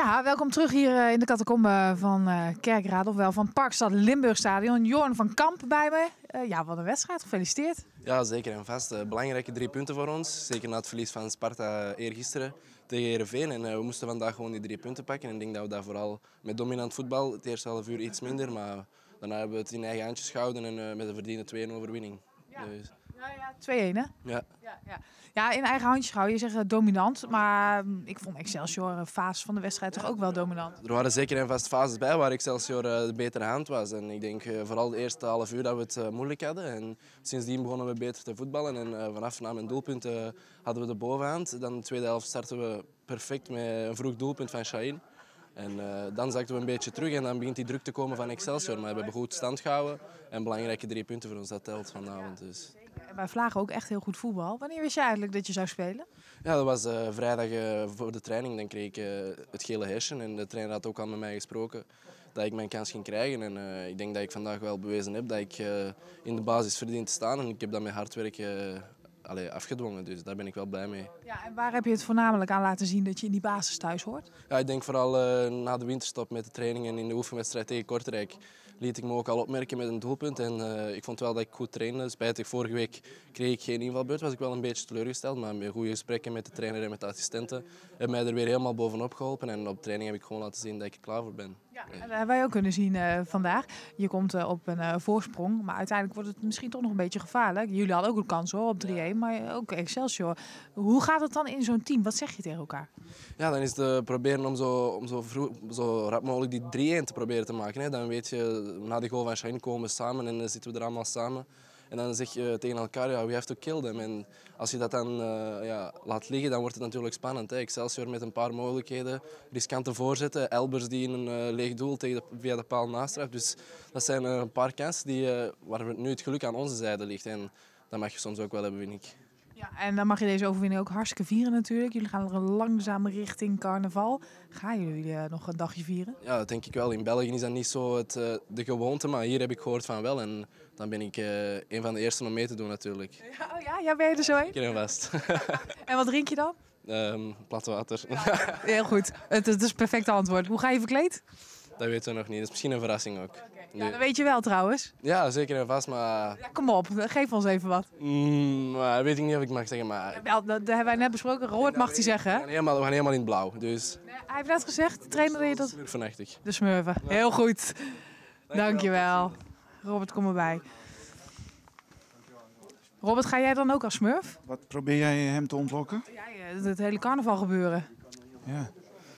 Ja, welkom terug hier eh, in de catacombe van uh, Kerkrade, ofwel van Parkstad Limburg Stadion. Jorn van Kamp bij me. Uh, ja, wat een wedstrijd. Gefeliciteerd. Ja, zeker en vast. belangrijke drie punten voor ons. Zeker na het verlies van Sparta eergisteren tegen Heerenveen. En we moesten vandaag gewoon die drie punten pakken. En ik denk dat we daar vooral met dominant voetbal, het eerste half uur iets minder, maar daarna hebben we het in eigen handjes gehouden en met een verdiende 2-1 overwinning. Ja. Dus. Ja, ja 2-1 hè? Ja. ja. Ja, ja. in eigen handjes houden. Je zegt dominant, maar mm, ik vond Excelsior een fase van de wedstrijd toch ook wel dominant. Er waren zeker en vast fases bij waar Excelsior uh, de betere hand was. En ik denk vooral de eerste half uur dat we het moeilijk hadden. En sindsdien begonnen we beter te voetballen. En vanaf na mijn doelpunten hadden we de bovenhand. Dan de tweede helft starten we perfect met een vroeg doelpunt van Shaheen. En uh, dan zakten we een beetje terug en dan begint die druk te komen van Excelsior. Maar we hebben goed stand gehouden en belangrijke drie punten voor ons, dat telt vanavond. Dus. Wij vlagen ook echt heel goed voetbal. Wanneer wist je eigenlijk dat je zou spelen? Ja, dat was uh, vrijdag uh, voor de training. Dan kreeg ik het gele hesje en de trainer had ook al met mij gesproken dat ik mijn kans ging krijgen. En ik denk dat ik vandaag wel bewezen heb dat ik in de basis verdien te staan. En ik heb dat met hard werken allee, afgedwongen. Dus daar ben ik wel blij mee. Ja, en waar heb je het voornamelijk aan laten zien dat je in die basis thuis hoort? Ja, ik denk vooral uh, na de winterstop met de trainingen in de oefenwedstrijd tegen Kortrijk liet ik me ook al opmerken met een doelpunt. En uh, ik vond wel dat ik goed trainde. Spijtig, vorige week kreeg ik geen invalbeurt. Was ik wel een beetje teleurgesteld. Maar met goede gesprekken met de trainer en met de assistenten hebben mij er weer helemaal bovenop geholpen. En op training heb ik gewoon laten zien dat ik er klaar voor ben. Ja, en dat hebben wij ook kunnen zien uh, vandaag. Je komt uh, op een voorsprong. Maar uiteindelijk wordt het misschien toch nog een beetje gevaarlijk. Jullie hadden ook een kans hoor, op 3-1. Maar ook Excelsior. Hoe gaat het dan in zo'n team? Wat zeg je tegen elkaar? Ja, dan is het proberen om zo, om zo, vroeg, zo rap mogelijk die 3-1 te proberen te maken. Hè. Dan weet je na de goal van komen we samen en dan zitten we er allemaal samen. En dan zeg je tegen elkaar, ja, we have to kill them. En als je dat dan uh, ja, laat liggen, dan wordt het natuurlijk spannend. Hè. Excelsior met een paar mogelijkheden, riskante voorzetten. Elbers die in een uh, leeg doel tegen via de paal nastraft. Dus dat zijn uh, een paar kansen die, waar nu het geluk aan onze zijde ligt. En dat mag je soms ook wel hebben, vind ik. Ja, en dan mag je deze overwinning ook hartstikke vieren natuurlijk. Jullie gaan er langzaam richting carnaval. Gaan jullie uh, nog een dagje vieren? Ja, dat denk ik wel. In België is dat niet zo het, uh, de gewoonte, maar hier heb ik gehoord van wel. En dan ben ik uh, een van de eerste om mee te doen natuurlijk. Ja, oh ja, ja ben je er zo heen? Ik vast. en wat drink je dan? Um, plat water. Ja, heel goed. Het, het is het perfecte antwoord. Hoe ga je verkleed? Dat weten we nog niet. Dat is misschien een verrassing ook. Okay. Ja, dat weet je wel trouwens. Ja, zeker en vast, maar... Ja, kom op, geef ons even wat. Mm, maar weet ik niet of ik mag zeggen, maar... Ja, wel, dat hebben wij net besproken. Robert mag hij zeggen, we gaan, helemaal, we gaan helemaal in het blauw, dus... Nee, hij heeft net gezegd, de trainer je dat... Smurfenachtig. De smurfen, heel goed. Dankjewel. Robert, kom erbij. Robert, ga jij dan ook als smurf? Wat probeer jij hem te ontlokken? Ja, het hele carnaval gebeuren. Ja.